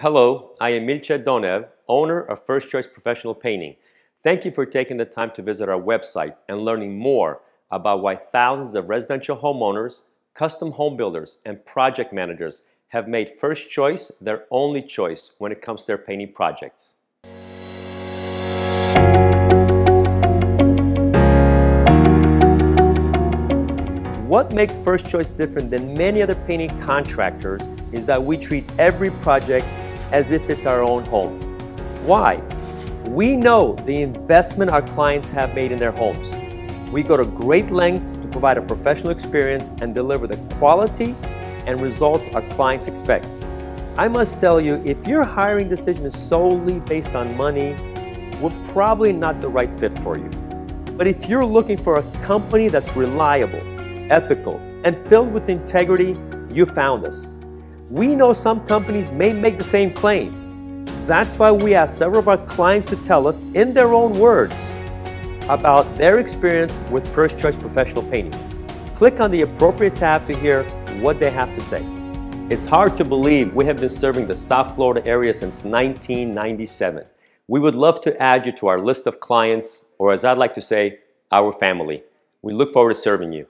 Hello, I am Miljce Donev, owner of First Choice Professional Painting. Thank you for taking the time to visit our website and learning more about why thousands of residential homeowners, custom home builders, and project managers have made First Choice their only choice when it comes to their painting projects. What makes First Choice different than many other painting contractors is that we treat every project as if it's our own home. Why? We know the investment our clients have made in their homes. We go to great lengths to provide a professional experience and deliver the quality and results our clients expect. I must tell you, if your hiring decision is solely based on money, we're probably not the right fit for you. But if you're looking for a company that's reliable, ethical, and filled with integrity, you found us. We know some companies may make the same claim. That's why we asked several of our clients to tell us in their own words about their experience with First Choice Professional Painting. Click on the appropriate tab to hear what they have to say. It's hard to believe we have been serving the South Florida area since 1997. We would love to add you to our list of clients, or as I'd like to say, our family. We look forward to serving you.